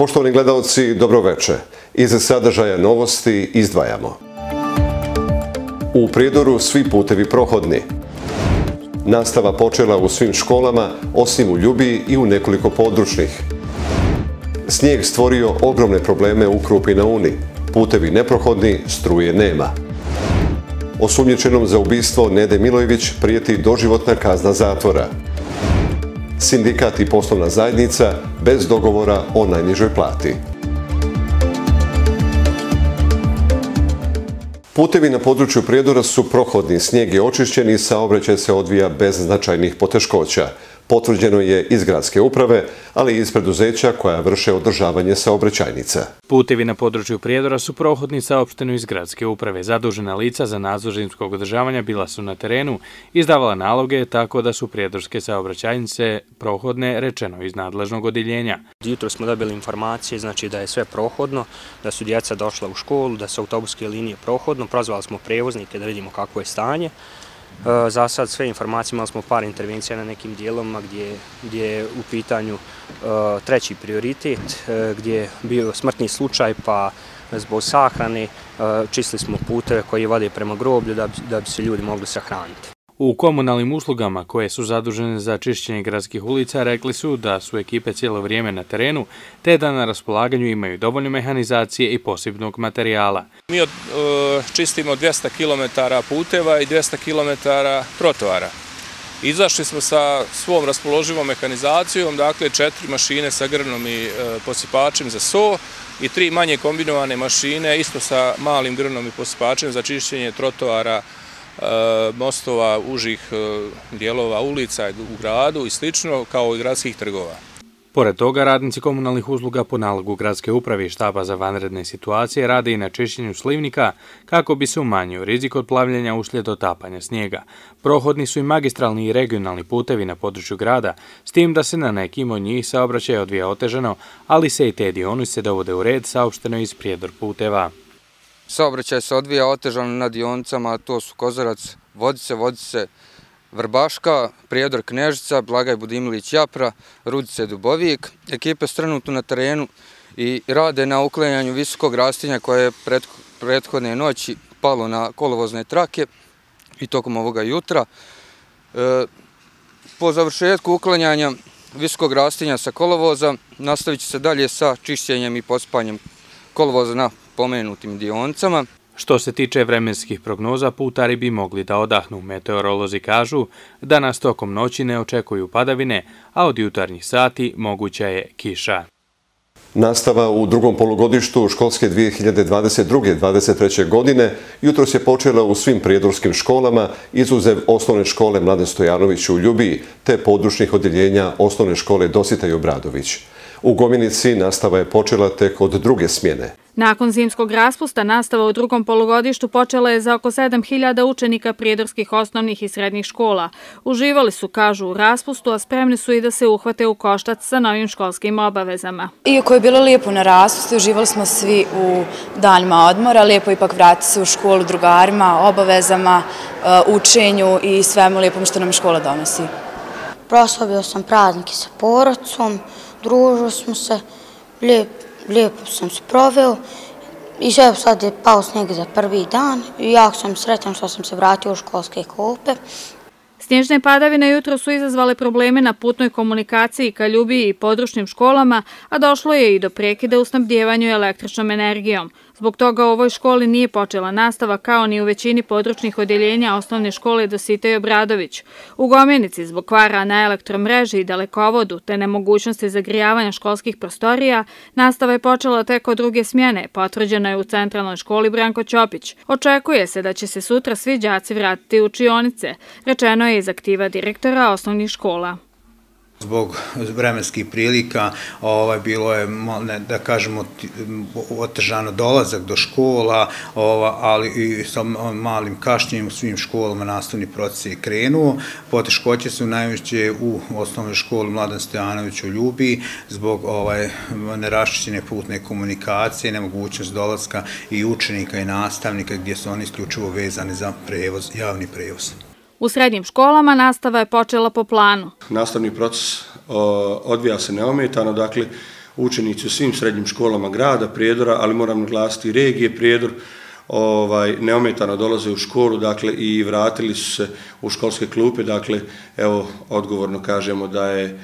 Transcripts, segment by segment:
Poštovani gledalci, dobroveče. Iza sadržaja novosti izdvajamo. U Prijedoru svi putevi prohodni. Nastava počela u svim školama, osim u Ljubiji i u nekoliko područnih. Snijeg stvorio ogromne probleme u Krupi na Uni. Putevi neprohodni, struje nema. Osumnječenom za ubistvo Nede Milojević prijeti doživotna kazna zatvora. Sindikat i poslovna zajednica bez dogovora o najnižoj plati. Putevi na području Prijedora su prohodni, snijeg je očišćen i saobraćaj se odvija bez značajnih poteškoća potvrđeno je iz gradske uprave, ali i iz preduzeća koja vrše održavanje saobraćajnica. Putevi na području Prijedora su prohodni saopšteno iz gradske uprave. Zadužena lica za nadzor zimskog održavanja bila su na terenu, izdavala naloge tako da su prijedorske saobraćajnice prohodne, rečeno iz nadležnog odiljenja. Jutro smo dobili informacije znači da je sve prohodno, da su djeca došla u školu, da su autobuske linije prohodno, prozvali smo prevoznike da vidimo kako je stanje. E, za sad sve informacije, imali smo par intervencija na nekim dijeloma gdje je u pitanju e, treći prioritet, e, gdje je bio smrtni slučaj pa zbog sahrane e, čistili smo puteve koji vade prema groblju da bi se ljudi mogli sahraniti. U komunalnim uslugama koje su zadužene za čišćenje gradskih ulica rekli su da su ekipe cijelo vrijeme na terenu te da na raspolaganju imaju dovoljno mehanizacije i posebnog materijala. Mi e, čistimo 200 km puteva i 200 km trotoara. Izašli smo sa svom raspoloživom mehanizacijom, dakle četiri mašine sa grnom i e, posipačem za so i tri manje kombinovane mašine isto sa malim grnom i posipačem za čišćenje trotoara Eh, mostova, užih eh, dijelova ulica u gradu i slično, kao i gradskih trgova. Pored toga, radnici komunalnih usluga po nalogu gradske uprave i štaba za vanredne situacije rade i na čišćenju slivnika kako bi se umanjio rizik od plavljenja uslijed otapanja snijega. Prohodni su i magistralni i regionalni putevi na području grada, s tim da se na nekim od njih saobraćaj odvija otežano, ali se i te dionice dovode u red saopšteno iz prijedor puteva. Saobraćaj se odvija otežano na dionicama, to su Kozarac, Vodice, Vodice, Vrbaška, Prijedor Knežica, Blagaj Budimilić Japra, Rudice Dubovijek. Ekipe strenutu na terenu i rade na uklenjanju visokog rastinja koje je prethodne noći palo na kolovozne trake i tokom ovoga jutra. E, po završetku uklanjanja visokog rastinja sa kolovoza nastavit će se dalje sa čišćenjem i pospanjem kolovoza na pomenutim dioncama. Što se tiče vremenskih prognoza, putari bi mogli da odahnu. Meteorolozi kažu da nas tokom noći ne očekuju padavine, a od jutarnjih sati moguća je kiša. Nastava u drugom polugodištu školske 2022-2023. godine jutro se počela u svim prijedorskim školama, izuzev osnovne škole Mladen Stojanović u Ljubiji, te područnih odjeljenja osnovne škole Dosita i Obradović. U Gominici nastava je počela tek od druge smjene. Nakon zimskog raspusta, nastava u drugom polugodištu počela je za oko 7000 učenika prijedorskih osnovnih i srednjih škola. Uživali su, kažu, u raspustu, a spremni su i da se uhvate u koštac sa novim školskim obavezama. Iako je bilo lijepo na raspustu, uživali smo svi u danjima odmora, lijepo ipak vrati se u školu drugarima, obavezama, uh, učenju i svemu lijepom što nam škola donosi. Proslavio sam praznike sa porodcom, družili smo se, lijepo sam se proveo i sve sad je pao snijeg za prvi dan i jako sam sretan što sam se vratio u školske kope. Snježne padavine jutro su izazvale probleme na putnoj komunikaciji ka ljubiji i područnim školama, a došlo je i do prekide u snabdjevanju električnom energijom. Zbog toga u ovoj školi nije počela nastava kao ni u većini područnih odjeljenja osnovne škole Dositej Obradović. U Gomenici zbog kvara na elektromreži i dalekovodu te nemogućnosti zagrijavanja školskih prostorija, nastava je počela tek od druge smjene, potvrđena je u centralnoj školi Branko Ćopić. Očekuje se da će se sutra svi džaci vratiti u učionice, rečeno je iz aktiva direktora osnovnih škola zbog vremenskih prilika ovaj bilo je da kažemo otežano dolazak do škola ali i sa malim kašnjenjem u svim školama nastavni proces je krenuo. Poteškoće su najveće u osnovnoj školi Mladen Stojanović u Ljubi zbog ovaj nerašćene putne komunikacije nemogućnost dolaska i učenika i nastavnika gdje su oni isključivo vezani za prevoz javni prevoz. U srednjim školama nastava je počela po planu. Nastavni proces odvija se neometano, dakle, učenici u svim srednjim školama grada Prijedora, ali moram naglasiti regije Prijedor, ovaj, neometano dolaze u školu, dakle, i vratili su se u školske klupe, dakle, evo, odgovorno kažemo da je e,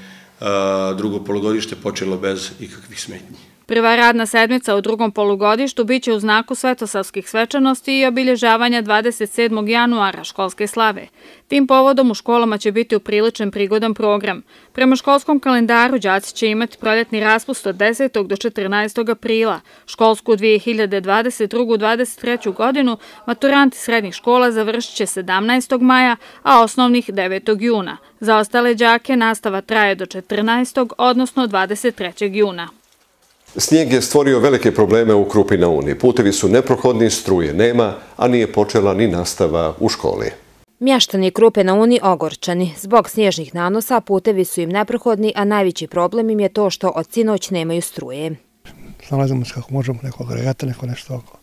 drugo polugodište počelo bez ikakvih smetnji. Prva radna sedmica u drugom polugodištu biće u znaku svetosavskih svečanosti i obilježavanja 27. januara školske slave. Tim povodom u školama će biti upriličen prigodan program. Prema školskom kalendaru džaci će imati proljetni raspust od 10. do 14. aprila. Školsku 2022-2023. godinu maturanti srednjih škola završit će 17. maja, a osnovnih 9. juna. Za ostale džake nastava traje do 14. odnosno 23. juna. Snijeg je stvorio velike probleme u Krupi na Uni. Putevi su neprohodni, struje nema, a nije počela ni nastava u školi. Mještani Krupe na Uni ogorčani. Zbog snježnih nanosa putevi su im neprohodni, a najveći problem im je to što od sinoć nemaju struje. Znalazimo se kako možemo neko agregata, neko nešto oko.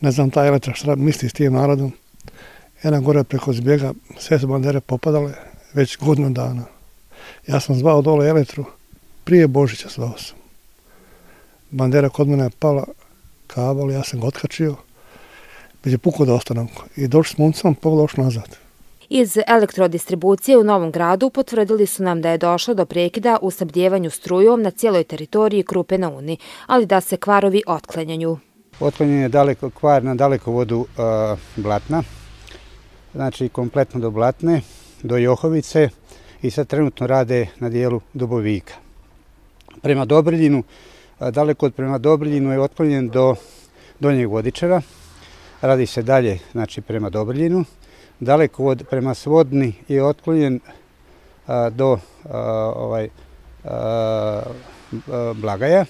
Ne znam ta elektra šta misli s tim narodom. Jedna gore preko zbjega, sve su bandere popadale već godinu dana. Ja sam zvao dole elektru, prije Božića zvao sam bandera kod mene je pala kabel, ja sam ga otkačio, već je puko da ostanem. I došli smo uncom, pogledao nazad. Iz elektrodistribucije u Novom gradu potvrdili su nam da je došlo do prekida u sabdjevanju strujom na cijeloj teritoriji Krupe na Uni, ali da se kvarovi otklanjanju. Otklanjen je daleko, kvar na daleko vodu uh, Blatna, znači kompletno do Blatne, do Johovice i sad trenutno rade na dijelu Dubovika. Prema Dobrdinu, daleko od prema Dobrljinu je otklonjen do Donjeg vodičara. Radi se dalje znači, prema Dobrljinu. Daleko od prema Svodni je otklonjen do ovaj, Blagaja.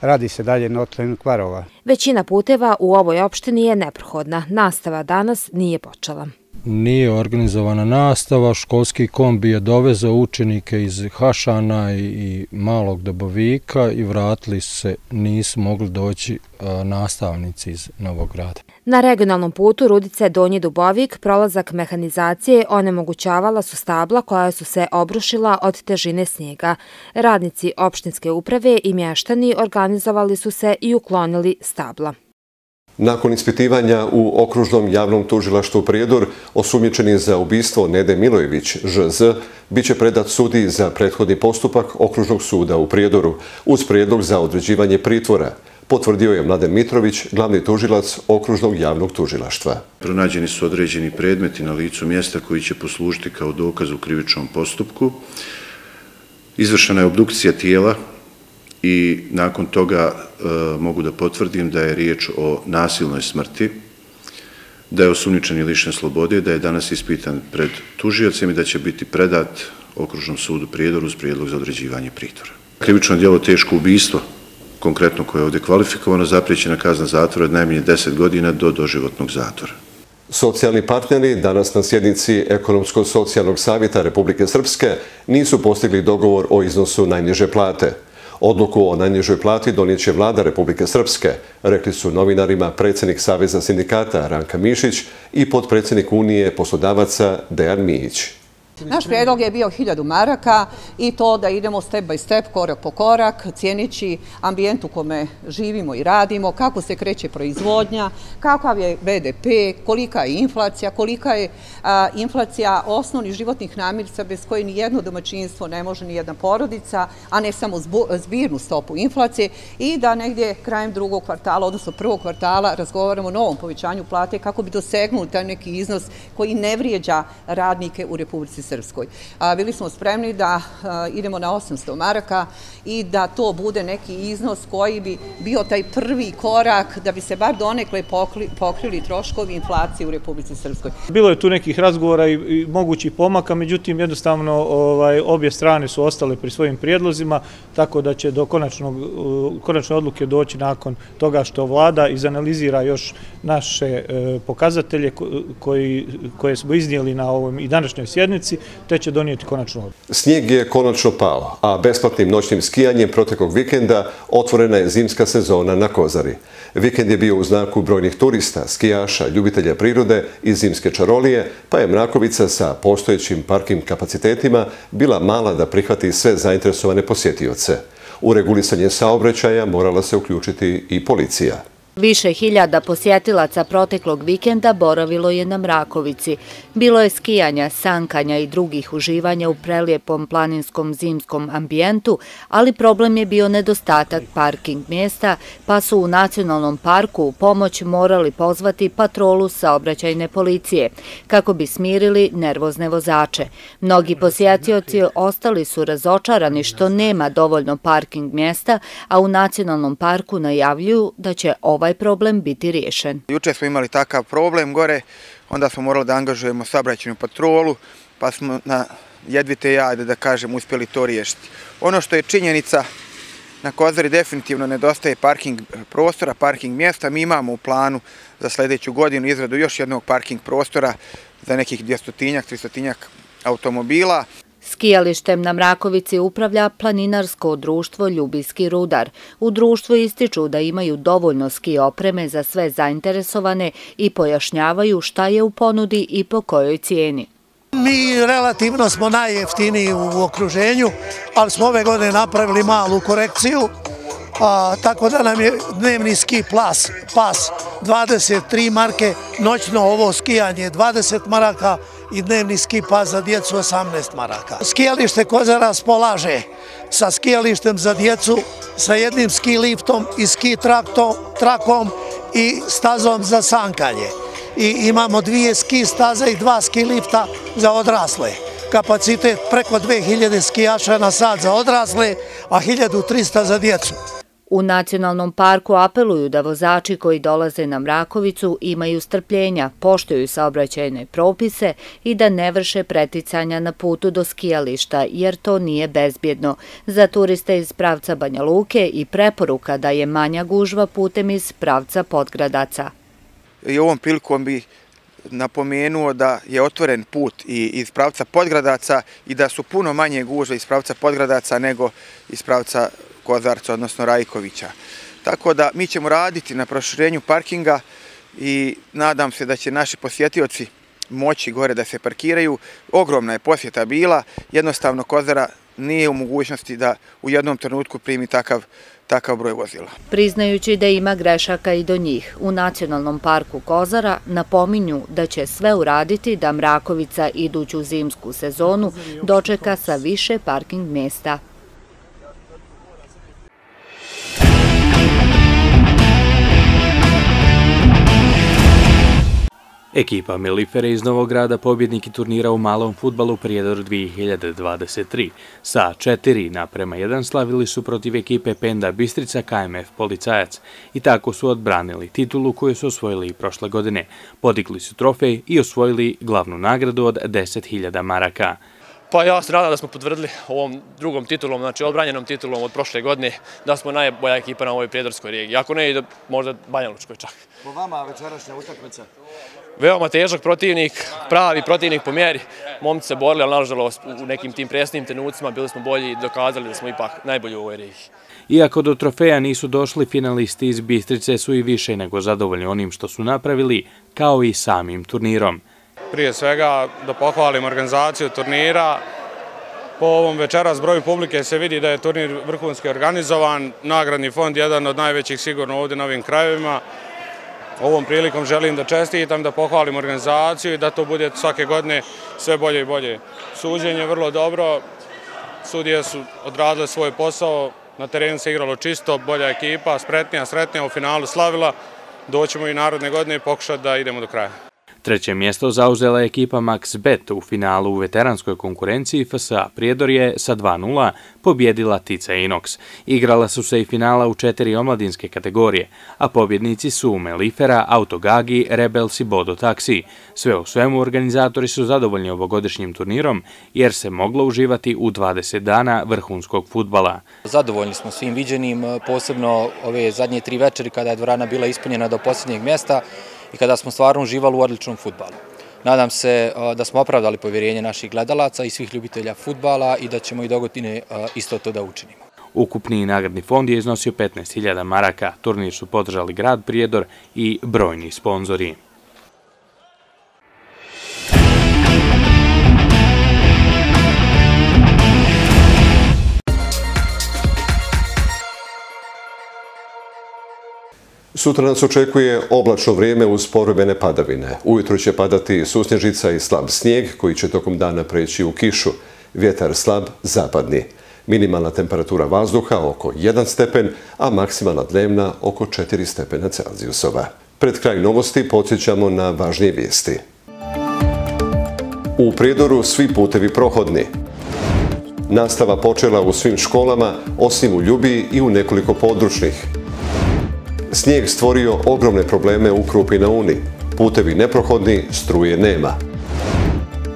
Radi se dalje na otklonjenju Kvarova. Većina puteva u ovoj opštini je neprohodna. Nastava danas nije počela nije organizovana nastava, školski kombi je dovezao učenike iz Hašana i malog Dobovika i vratili se, nisu mogli doći nastavnici iz Novog grada. Na regionalnom putu Rudice Donji Dubovik prolazak mehanizacije onemogućavala su stabla koja su se obrušila od težine snijega. Radnici opštinske uprave i mještani organizovali su se i uklonili stabla. Nakon ispitivanja u okružnom javnom tužilaštu Prijedor, osumnječeni za ubistvo Nede Milojević, ŽZ, bit će predat sudi za prethodni postupak okružnog suda u Prijedoru uz prijedlog za određivanje pritvora, potvrdio je Mladen Mitrović, glavni tužilac okružnog javnog tužilaštva. Pronađeni su određeni predmeti na licu mjesta koji će poslužiti kao dokaz u krivičnom postupku. Izvršena je obdukcija tijela i nakon toga e, mogu da potvrdim da je riječ o nasilnoj smrti, da je osumničen i lišen slobode, da je danas ispitan pred tužijacem i da će biti predat okružnom sudu prijedor uz prijedlog za određivanje pritvora. Krivično djelo teško ubijstvo, konkretno koje je ovdje kvalifikovano, zapriječena kazna zatvora od najmanje 10 godina do doživotnog zatvora. Socijalni partneri danas na sjednici Ekonomsko-socijalnog savjeta Republike Srpske nisu postigli dogovor o iznosu najniže plate – Odluku o najnižoj plati donijeće vlada Republike Srpske, rekli su novinarima predsjednik Saveza sindikata Ranka Mišić i podpredsjednik Unije poslodavaca Dejan Mijić. Naš prijedlog je bio hiljadu maraka i to da idemo step by step, korak po korak, cijenići ambijent u kome živimo i radimo, kako se kreće proizvodnja, kakav je BDP, kolika je inflacija, kolika je inflacija osnovnih životnih namirca bez koje ni jedno domaćinstvo ne može ni jedna porodica, a ne samo zbirnu stopu inflacije i da negdje krajem drugog kvartala, odnosno prvog kvartala, razgovaramo o novom povećanju plate kako bi dosegnuli taj neki iznos koji ne vrijeđa radnike u Republici Srpskoj. Bili smo spremni da idemo na 800 maraka i da to bude neki iznos koji bi bio taj prvi korak da bi se bar donekle pokrili troškovi inflacije u Republici Srpskoj. Bilo je tu nekih razgovora i mogućih pomaka, međutim jednostavno ovaj, obje strane su ostale pri svojim prijedlozima, tako da će do konačne odluke doći nakon toga što vlada izanalizira još naše e, pokazatelje pokazatelje koje smo iznijeli na ovom i današnjoj sjednici te će donijeti konačno odluku. Snijeg je konačno pao, a besplatnim noćnim skijanjem proteklog vikenda otvorena je zimska sezona na Kozari. Vikend je bio u znaku brojnih turista, skijaša, ljubitelja prirode i zimske čarolije, pa je Mrakovica sa postojećim parkim kapacitetima bila mala da prihvati sve zainteresovane posjetioce. U regulisanje saobraćaja morala se uključiti i policija. Više hiljada posjetilaca proteklog vikenda boravilo je na Mrakovici. Bilo je skijanja, sankanja i drugih uživanja u prelijepom planinskom zimskom ambijentu, ali problem je bio nedostatak parking mjesta, pa su u nacionalnom parku u pomoć morali pozvati patrolu saobraćajne policije, kako bi smirili nervozne vozače. Mnogi posjetioci ostali su razočarani što nema dovoljno parking mjesta, a u nacionalnom parku najavljuju da će ovaj ovaj problem biti riješen. Juče smo imali takav problem gore, onda smo morali da angažujemo sabraćenu patrolu, pa smo na jedvite jade, da kažem, uspjeli to riješiti. Ono što je činjenica, na Kozari definitivno nedostaje parking e, prostora, parking mjesta. Mi imamo u planu za sljedeću godinu izradu još jednog parking prostora za nekih 200-tinjak, 300-tinjak automobila. Skijalištem na Mrakovici upravlja planinarsko društvo Ljubijski rudar. U društvu ističu da imaju dovoljno ski opreme za sve zainteresovane i pojašnjavaju šta je u ponudi i po kojoj cijeni. Mi relativno smo najjeftiniji u okruženju, ali smo ove godine napravili malu korekciju, tako da nam je dnevni ski pas 23 marke, noćno ovo skijanje 20 maraka, i dnevni ski pas za djecu 18 maraka. Skijalište Kozara spolaže sa skijalištem za djecu, sa jednim ski liftom i ski trakom i stazom za sankanje. I imamo dvije ski staze i dva ski lifta za odrasle. Kapacitet preko 2000 skijaša na sad za odrasle, a 1300 za djecu. U nacionalnom parku apeluju da vozači koji dolaze na Mrakovicu imaju strpljenja, poštuju saobraćajne propise i da ne vrše preticanja na putu do skijališta, jer to nije bezbjedno. Za turiste iz pravca Banja Luke i preporuka da je manja gužva putem iz pravca Podgradaca. I ovom prilikom bi napomenuo da je otvoren put i iz pravca Podgradaca i da su puno manje gužve iz pravca Podgradaca nego iz pravca Podgradaca Kozarca, odnosno Rajkovića. Tako da mi ćemo raditi na proširenju parkinga i nadam se da će naši posjetioci moći gore da se parkiraju. Ogromna je posjeta bila, jednostavno Kozara nije u mogućnosti da u jednom trenutku primi takav takav broj vozila. Priznajući da ima grešaka i do njih, u Nacionalnom parku Kozara napominju da će sve uraditi da Mrakovica iduću zimsku sezonu dočeka sa više parking mjesta. Ekipa Melifere iz Novog grada pobjedniki turnira u malom futbalu Prijedor 2023. Sa 4 naprema 1 slavili su protiv ekipe Penda Bistrica KMF Policajac i tako su odbranili titulu koju su osvojili i prošle godine. Podigli su trofej i osvojili glavnu nagradu od 10.000 maraka. Pa ja se nadam da smo potvrdili ovom drugom titulom, znači odbranjenom titulom od prošle godine, da smo najbolja ekipa na ovoj prijedorskoj regiji. Ako ne, možda Banja Lučkoj čak. Po vama večerašnja utakmica? Veoma težak protivnik, pravi protivnik po mjeri. Momci se borili, ali nažalost u nekim tim presnim tenucima bili smo bolji i dokazali da smo ipak najbolji u ovoj regiji. Iako do trofeja nisu došli, finalisti iz Bistrice su i više nego zadovoljni onim što su napravili, kao i samim turnirom. Prije svega da pohvalim organizaciju turnira. Po ovom večera s broju publike se vidi da je turnir vrhunski organizovan. Nagradni fond je jedan od najvećih sigurno ovdje na ovim krajevima. Ovom prilikom želim da čestitam, da pohvalim organizaciju i da to bude svake godine sve bolje i bolje. Suđenje je vrlo dobro, sudije su odradile svoj posao, na terenu se igralo čisto, bolja ekipa, spretnija, sretnija, u finalu slavila. Doćemo i narodne godine i pokušati da idemo do kraja. Treće mjesto zauzela je ekipa Max Bet u finalu u veteranskoj konkurenciji FSA Prijedorje sa 2-0 pobjedila Tica Inox. Igrala su se i finala u četiri omladinske kategorije, a pobjednici su Melifera, Autogagi, Rebels i Bodo Taxi. Sve u svemu organizatori su zadovoljni ovogodišnjim turnirom jer se moglo uživati u 20 dana vrhunskog futbala. Zadovoljni smo svim viđenim, posebno ove zadnje tri večeri kada je dvorana bila ispunjena do posljednjeg mjesta i kada smo stvarno uživali u odličnom futbalu. Nadam se da smo opravdali povjerenje naših gledalaca i svih ljubitelja futbala i da ćemo i dogotine isto to da učinimo. Ukupni nagradni fond je iznosio 15.000 maraka. Turnir su podržali grad Prijedor i brojni sponzori. Sutra nas očekuje oblačno vrijeme uz porobene padavine. Ujutro će padati susnježica i slab snijeg koji će tokom dana preći u kišu. Vjetar slab zapadni. Minimalna temperatura vazduha oko 1 stepen, a maksimalna dnevna oko 4 stepena Celzijusova. Pred kraj novosti podsjećamo na važnije vijesti. U Prijedoru svi putevi prohodni. Nastava počela u svim školama, osim u Ljubiji i u nekoliko područnih. Snijeg stvorio ogromne probleme u Krupi na Uni. Putevi neprohodni, struje nema.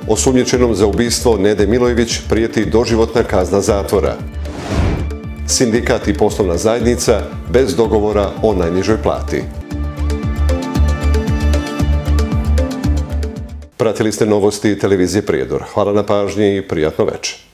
Osumnječenom za ubistvo Nede Milojević prijeti doživotna kazna zatvora. Sindikat i poslovna zajednica bez dogovora o najnižoj plati. Pratili ste novosti televizije Prijedor. Hvala na pažnji i prijatno večer.